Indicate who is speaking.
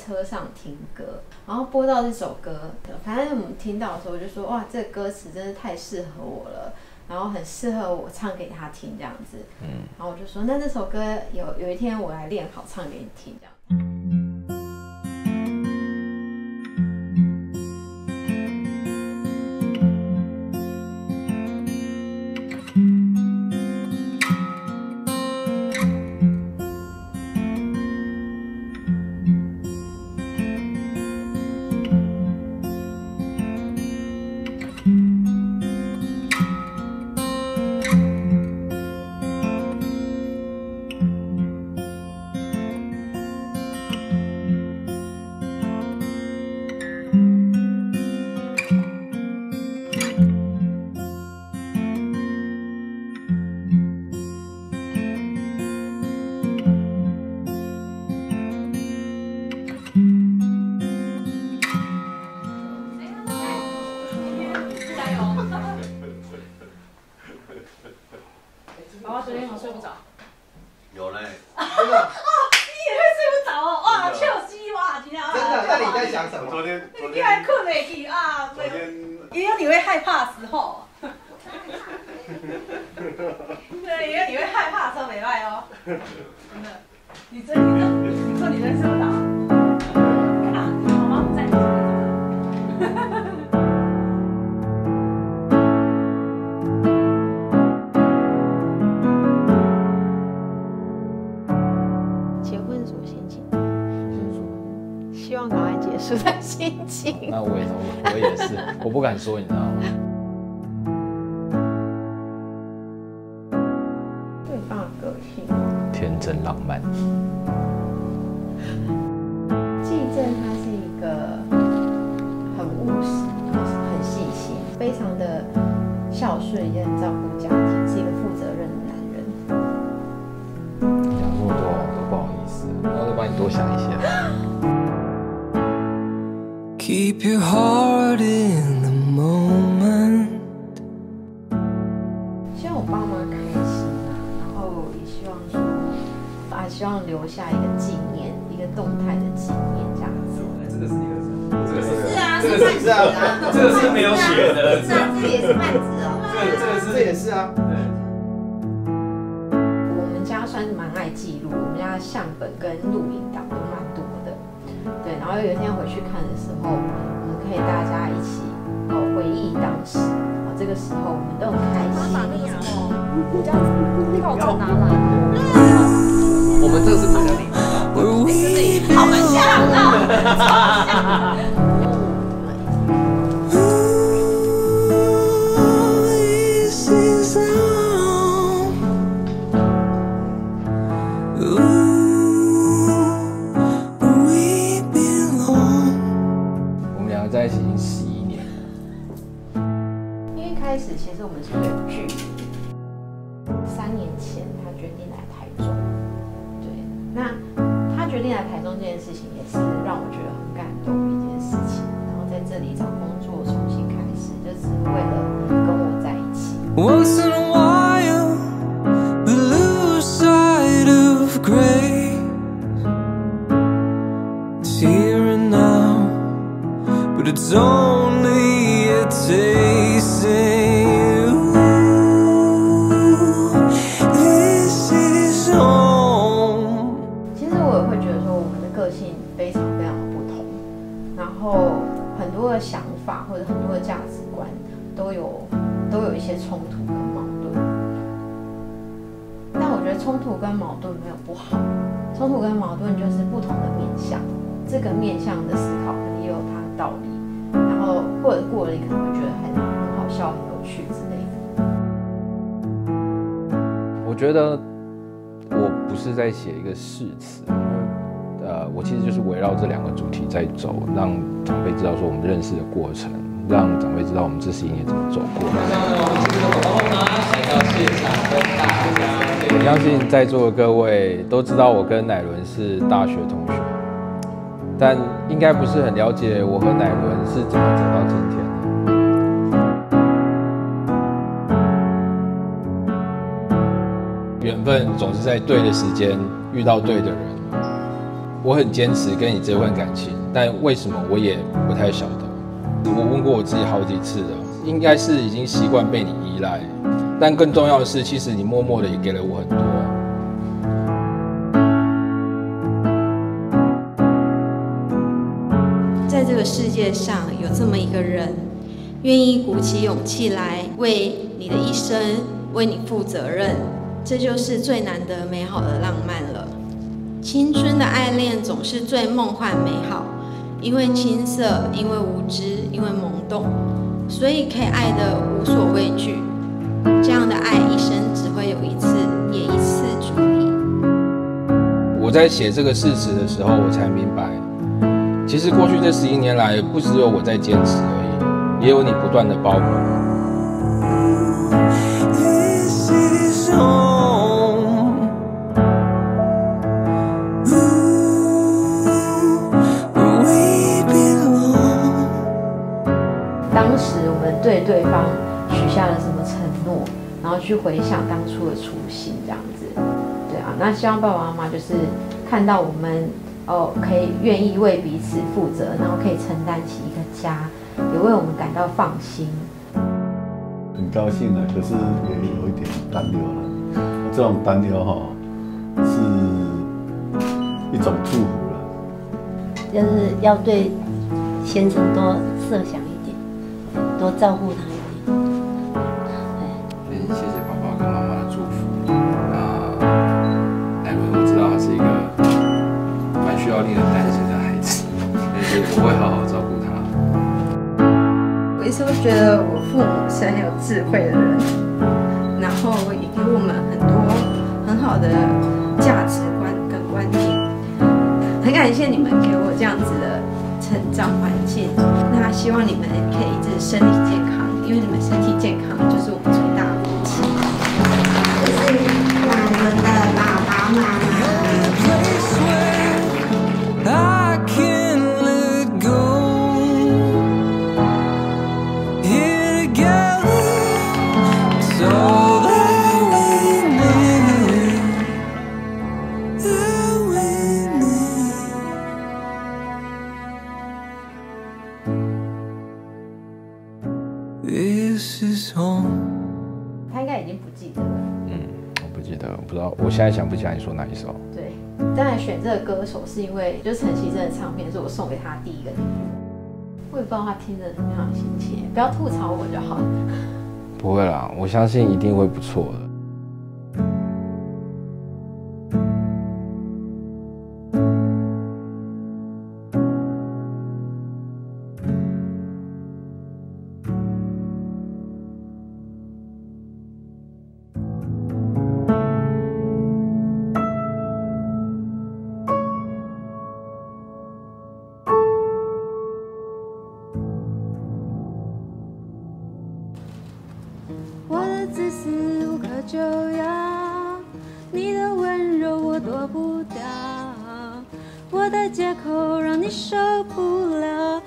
Speaker 1: 车上听歌，然后播到这首歌，反正我们听到的时候我就说哇，这歌词真的太适合我了，然后很适合我唱给他听这样子。嗯，然后我就说那这首歌有有一天我来练好唱给你听这样。
Speaker 2: 在想什么？
Speaker 3: 昨天
Speaker 4: 还
Speaker 3: 天。
Speaker 4: 困未去啊？
Speaker 3: 昨天。
Speaker 4: 也有你会害怕的时候，对，也有你会害怕的时候没赖哦，真的，你真你真你说你真睡不着，
Speaker 1: 的心情。
Speaker 5: 那我也我我也是，我不敢说，你知道吗？
Speaker 1: 对方的个性，
Speaker 5: 天真浪漫，
Speaker 1: 季正他是一个很务实、很细心、非常的孝顺，也很照顾家庭，
Speaker 6: Keep your heart in the moment.
Speaker 1: 希望我爸妈开心啊，然后也希望说，啊，希望留下一个纪念，一个动态的纪念这样子。
Speaker 7: 这个是你儿子，这个是
Speaker 4: 是啊，
Speaker 2: 这个是啊，
Speaker 7: 这个是没有血的，
Speaker 4: 是啊，这个也是慢子哦。
Speaker 7: 这个这个是
Speaker 2: 这也是啊。
Speaker 7: 对。
Speaker 1: 我们家算是蛮爱记录，我们家的相本跟录影档都蛮然后有一天回去看的时候，我们可以大家一起哦回忆当时，哦这个时候我们都很开心。
Speaker 4: 靠着拿来，
Speaker 7: 我们这个是国家领
Speaker 6: Where we
Speaker 4: 好像啊。
Speaker 6: is home. Ooh,
Speaker 1: 他决定来台中这件事情也是让我觉得很感动的一件事情。然后在这里找工作，重新开始，就是为了跟我在一起。
Speaker 6: Once in a while, we lose sight of grace. It's here and now, but it's only a taste.
Speaker 1: 后很多的想法或者很多的价值观都有都有一些冲突跟矛盾。但我觉得冲突跟矛盾没有不好，冲突跟矛盾就是不同的面向，这个面向的思考可能也有它的道理，然后或者过了你可能会觉得很很好笑、很有趣之类的。
Speaker 5: 我觉得我不是在写一个誓词，我其实就是围绕这两个主题在走，让长辈知道说我们认识的过程，让长辈知道我们这十一年怎么走过来。我相信在座的各位都知道我跟乃伦是大学同学，但应该不是很了解我和乃伦是怎么走到今天的。缘分总是在对的时间遇到对的人。我很坚持跟你这份感情，但为什么我也不太晓得。我问过我自己好几次了，应该是已经习惯被你依赖，但更重要的是，其实你默默的也给了我很多。
Speaker 3: 在这个世界上有这么一个人，愿意鼓起勇气来为你的一生为你负责任，这就是最难得美好的浪漫了。青春的爱恋总是最梦幻美好，因为青涩，因为无知，因为懵懂，所以可以爱得无所畏惧。这样的爱一生只会有一次，也一次足矣。
Speaker 5: 我在写这个誓词的时候，我才明白，其实过去这十一年来，不只有我在坚持而已，也有你不断的包容。
Speaker 1: 对对方许下了什么承诺，然后去回想当初的初心，这样子，对啊，那希望爸爸妈妈就是看到我们哦，可以愿意为彼此负责，然后可以承担起一个家，也为我们感到放心。
Speaker 8: 很高兴啊，可是也有一点担忧了。这种担忧哈，是一种祝福了。
Speaker 9: 就是要对先生多设想多照顾他一点。
Speaker 5: 嗯，谢谢爸爸跟妈妈的祝福。那艾伦，我知道他是一个蛮需要令人担心的孩子，但是我会好好照顾他。
Speaker 3: 我一直都觉得我父母是很有智慧的人，然后也给我们很多很好的价值观跟观念。很感谢你们给我这样子的成长环境，那希望你们可以一直身体健康，因为你们身体健康就是
Speaker 5: 现在想不起来你说哪一首。
Speaker 1: 对，当然选这个歌手是因为就陈绮贞的唱片是我送给他第一个礼物，我也不知道他听着什么样的心情，不要吐槽我就好。
Speaker 5: 不会啦，我相信一定会不错的。
Speaker 3: 的自私无可救药，你的温柔我躲不掉，我的借口让你受不了，